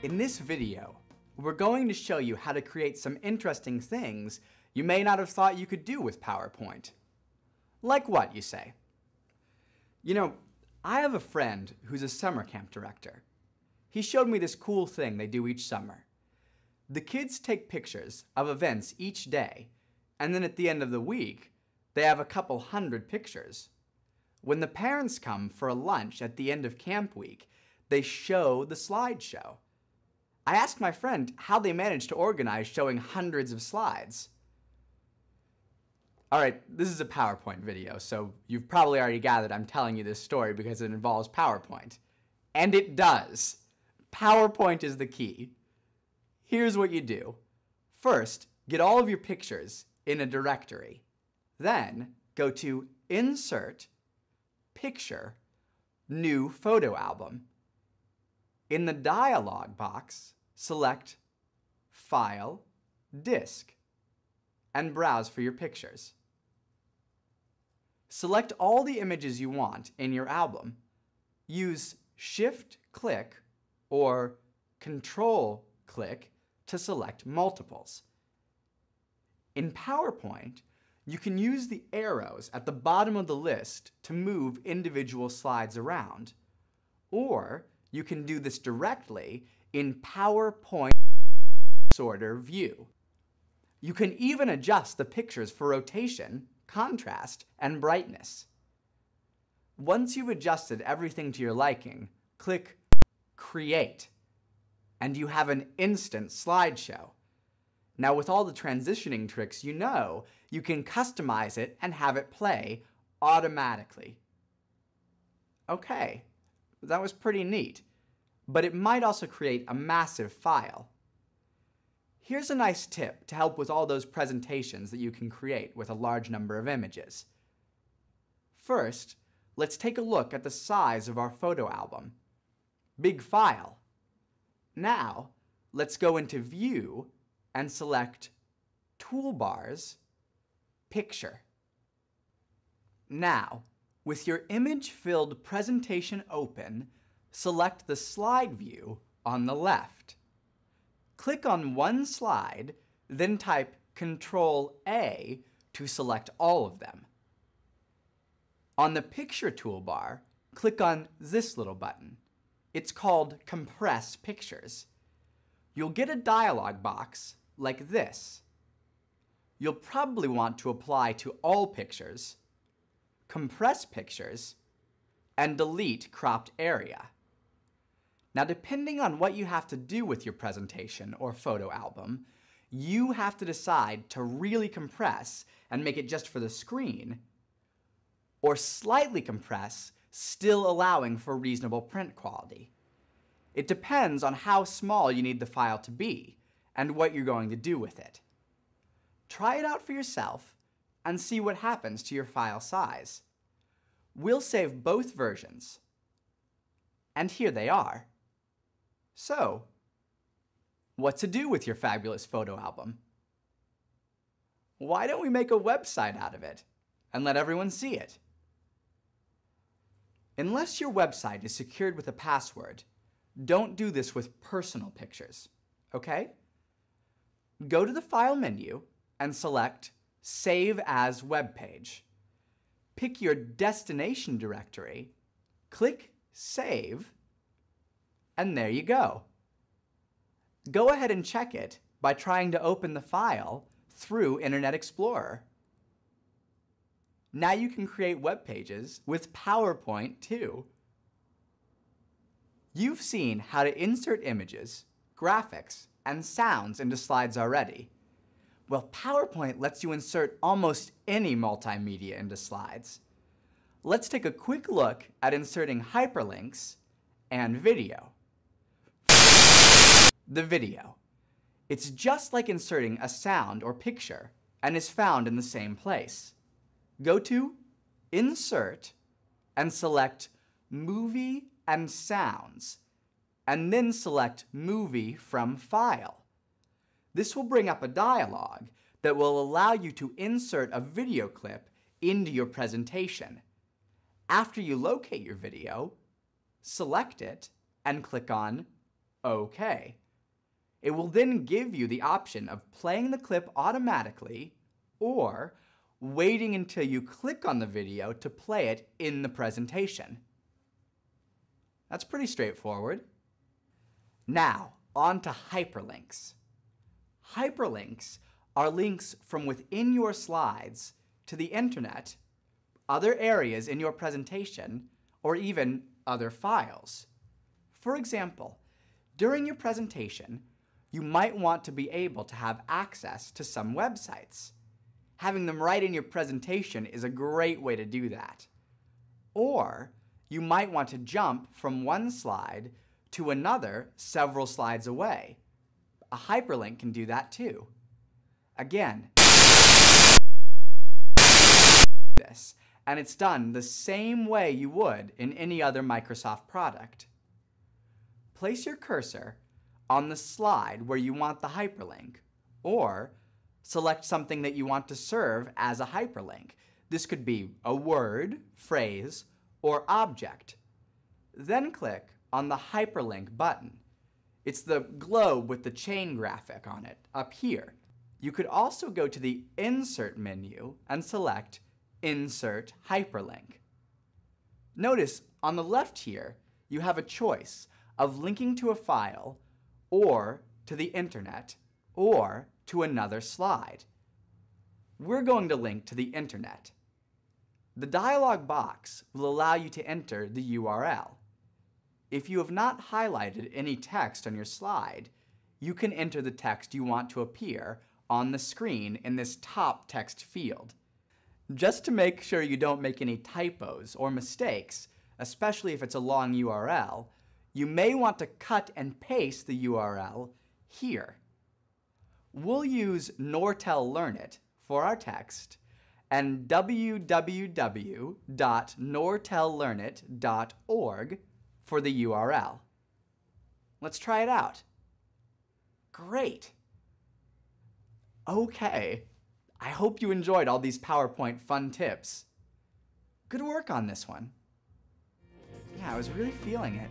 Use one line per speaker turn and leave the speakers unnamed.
In this video, we're going to show you how to create some interesting things you may not have thought you could do with PowerPoint. Like what, you say? You know, I have a friend who's a summer camp director. He showed me this cool thing they do each summer. The kids take pictures of events each day, and then at the end of the week, they have a couple hundred pictures. When the parents come for a lunch at the end of camp week, they show the slideshow. I asked my friend how they managed to organize showing hundreds of slides. All right, this is a PowerPoint video, so you've probably already gathered I'm telling you this story because it involves PowerPoint. And it does. PowerPoint is the key. Here's what you do. First, get all of your pictures in a directory. Then, go to Insert, Picture, New Photo Album. In the dialog box, select File, Disk, and browse for your pictures. Select all the images you want in your album. Use Shift-click or Control-click to select multiples. In PowerPoint, you can use the arrows at the bottom of the list to move individual slides around. Or you can do this directly in PowerPoint Sorter View. You can even adjust the pictures for rotation, contrast, and brightness. Once you've adjusted everything to your liking, click Create, and you have an instant slideshow. Now with all the transitioning tricks you know, you can customize it and have it play automatically. Okay, that was pretty neat but it might also create a massive file. Here's a nice tip to help with all those presentations that you can create with a large number of images. First, let's take a look at the size of our photo album. Big file. Now, let's go into View and select Toolbars, Picture. Now, with your image-filled presentation open, select the slide view on the left. Click on one slide, then type Control A to select all of them. On the Picture toolbar, click on this little button. It's called Compress Pictures. You'll get a dialog box like this. You'll probably want to apply to all pictures, compress pictures, and delete cropped area. Now, depending on what you have to do with your presentation or photo album, you have to decide to really compress and make it just for the screen, or slightly compress, still allowing for reasonable print quality. It depends on how small you need the file to be and what you're going to do with it. Try it out for yourself and see what happens to your file size. We'll save both versions. And here they are. So, what to do with your fabulous photo album? Why don't we make a website out of it and let everyone see it? Unless your website is secured with a password, don't do this with personal pictures, okay? Go to the File menu and select Save as Web Page. Pick your destination directory, click Save, and there you go. Go ahead and check it by trying to open the file through Internet Explorer. Now you can create web pages with PowerPoint too. You've seen how to insert images, graphics, and sounds into slides already. Well, PowerPoint lets you insert almost any multimedia into slides. Let's take a quick look at inserting hyperlinks and video the video. It's just like inserting a sound or picture and is found in the same place. Go to Insert and select Movie and Sounds, and then select Movie from File. This will bring up a dialog that will allow you to insert a video clip into your presentation. After you locate your video, select it and click on OK. It will then give you the option of playing the clip automatically or waiting until you click on the video to play it in the presentation. That's pretty straightforward. Now, on to hyperlinks. Hyperlinks are links from within your slides to the internet, other areas in your presentation, or even other files. For example, during your presentation, you might want to be able to have access to some websites. Having them right in your presentation is a great way to do that. Or you might want to jump from one slide to another several slides away. A hyperlink can do that too. Again, this, and it's done the same way you would in any other Microsoft product. Place your cursor on the slide where you want the hyperlink, or select something that you want to serve as a hyperlink. This could be a word, phrase, or object. Then click on the hyperlink button. It's the globe with the chain graphic on it up here. You could also go to the Insert menu and select Insert Hyperlink. Notice on the left here, you have a choice of linking to a file or to the internet or to another slide. We're going to link to the internet. The dialog box will allow you to enter the URL. If you have not highlighted any text on your slide, you can enter the text you want to appear on the screen in this top text field. Just to make sure you don't make any typos or mistakes, especially if it's a long URL, you may want to cut and paste the URL here. We'll use Nortel Learnit for our text and www.nortellearnit.org for the URL. Let's try it out. Great. Okay, I hope you enjoyed all these PowerPoint fun tips. Good work on this one. Yeah, I was really feeling it.